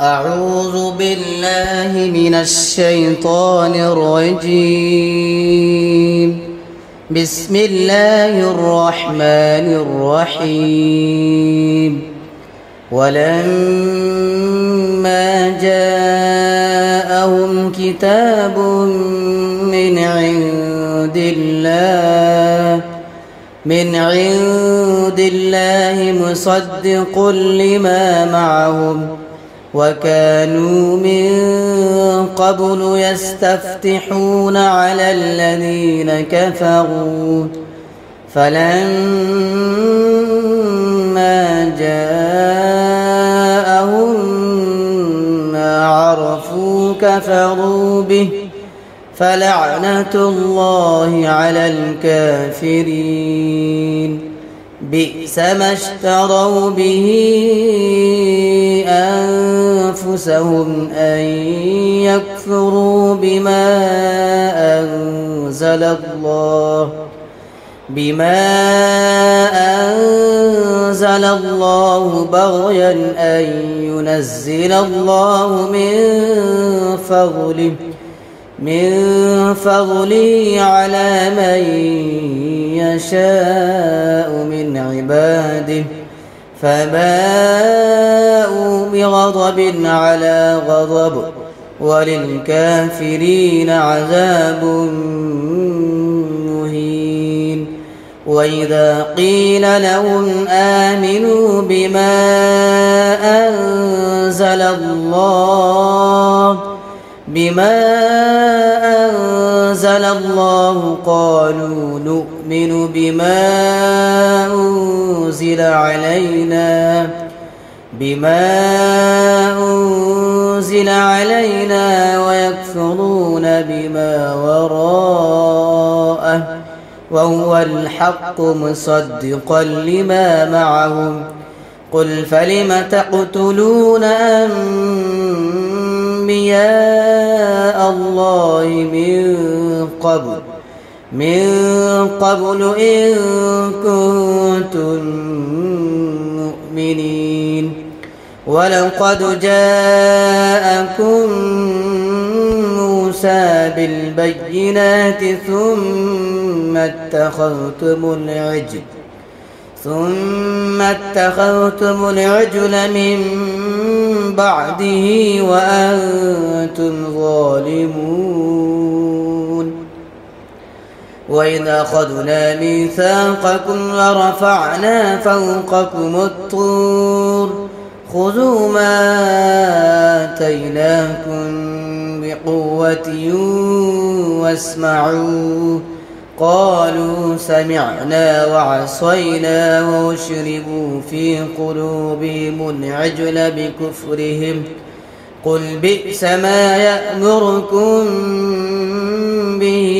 أعوذ بالله من الشيطان الرجيم. بسم الله الرحمن الرحيم. ولما جاءهم كتاب من عند الله من عند الله مصدق لما معهم. وكانوا من قبل يستفتحون على الذين كفروا. فلما جاءهم ما عرفوا كفروا به فلعنة الله على الكافرين. بئس ما اشتروا به أنفسهم أن يكفروا بما أنزل الله بما أنزل الله بغيا أن ينزل الله من فضله من فضله على من يشاء من عباده. فباءوا بغضب على غضب وللكافرين عذاب مهين وإذا قيل لهم آمنوا بما أنزل الله بما الله قالوا نؤمن بما أنزل علينا بما أنزل علينا ويكفرون بما وراءه وهو الحق مصدقا لما معهم. قل فلم تقتلون أنبياء الله من قبل من قبل إن كنتم مؤمنين. ولقد جاءكم موسى بالبينات ثم اتخذتم العجل. ثم اتخذتم العجل من بعده وأنتم ظالمون. وإذ أخذنا ميثاقكم ورفعنا فوقكم الطور خذوا ما آتيناكم بقوة واسمعوا. قالوا سمعنا وعصينا واشربوا في قلوبهم العجل بكفرهم قل بئس ما يأمركم به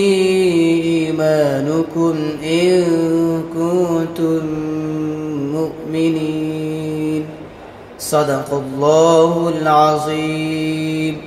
إيمانكم إن كنتم مؤمنين صدق الله العظيم